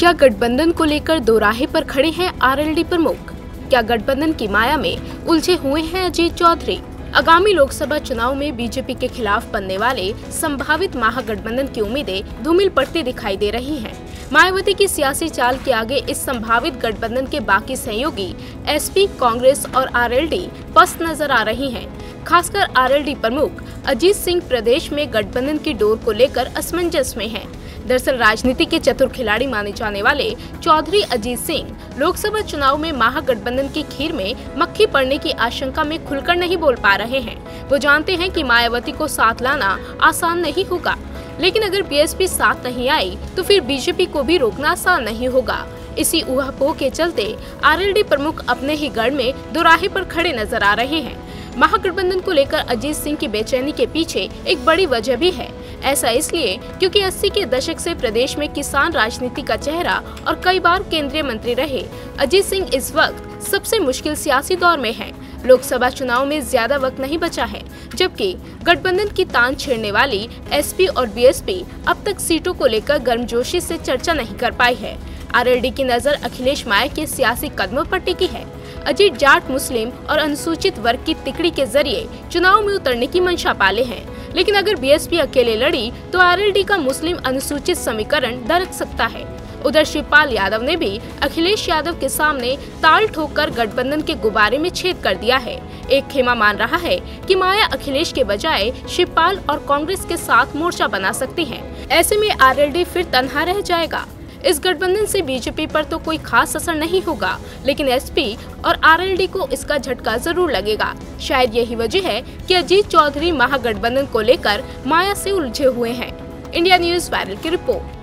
क्या गठबंधन को लेकर दो राहे पर खड़े हैं आरएलडी प्रमुख क्या गठबंधन की माया में उलझे हुए हैं अजीत चौधरी आगामी लोकसभा चुनाव में बीजेपी के खिलाफ बनने वाले संभावित महागठबंधन की उम्मीदें धूमिल पड़ती दिखाई दे रही हैं। मायावती की सियासी चाल के आगे इस संभावित गठबंधन के बाकी सहयोगी एसपी, कांग्रेस और आरएलडी पस्त नज़र आ रही हैं। खासकर आरएलडी प्रमुख अजीत सिंह प्रदेश में गठबंधन की डोर को लेकर असमंजस में हैं। दरअसल राजनीति के चतुर खिलाड़ी माने जाने वाले चौधरी अजीत सिंह लोकसभा चुनाव में महागठबंधन की खीर में मक्खी पड़ने की आशंका में खुलकर नहीं बोल पा रहे हैं। वो जानते हैं कि मायावती को साथ लाना आसान नहीं होगा। लेकिन अगर बीएसपी साथ नहीं आई तो फिर बीजेपी को भी रोकना आसान नहीं होगा। इसी उहापोह के चलते आरएलडी प्रमुख अपने ही गढ़ में दोराहे पर खड़े नज़र आ रहे हैं। महागठबंधन को लेकर अजीत सिंह की बेचैनी के पीछे एक बड़ी वजह भी है। ऐसा इसलिए क्योंकि 80 के दशक से प्रदेश में किसान राजनीति का चेहरा और कई बार केंद्रीय मंत्री रहे। अजीत सिंह इस वक्त सबसे मुश्किल सियासी दौर में है। लोकसभा चुनाव में ज़्यादा वक्त नहीं बचा है, जबकि गठबंधन की तान छेड़ने वाली एसपी और बीएसपी अब तक सीटों को लेकर गर्मजोशी से चर्चा नहीं कर पाई है। आरएलडी की नज़र अखिलेश माया के सियासी कदमों पर टिकी है। अजीत जाट मुस्लिम और अनुसूचित वर्ग की तिकड़ी के ज़रिए चुनाव में उतरने की मंशा पाले हैं। लेकिन अगर बीएसपी अकेले लड़ी तो आरएलडी का मुस्लिम अनुसूचित समीकरण दरक सकता है। उधर शिवपाल यादव ने भी अखिलेश यादव के सामने ताल ठोककर गठबंधन के गुब्बारे में छेद कर दिया है। एक खेमा मान रहा है कि माया अखिलेश के बजाय शिवपाल और कांग्रेस के साथ मोर्चा बना सकती है। ऐसे में आरएलडी फिर तनहा रह जाएगा। इस गठबंधन से बीजेपी पर तो कोई खास असर नहीं होगा, लेकिन एसपी और आरएलडी को इसका झटका ज़रूर लगेगा। शायद यही वजह है कि अजीत चौधरी महागठबंधन को लेकर माया से उलझे हुए हैं। इंडिया न्यूज़ वायरल की रिपोर्ट।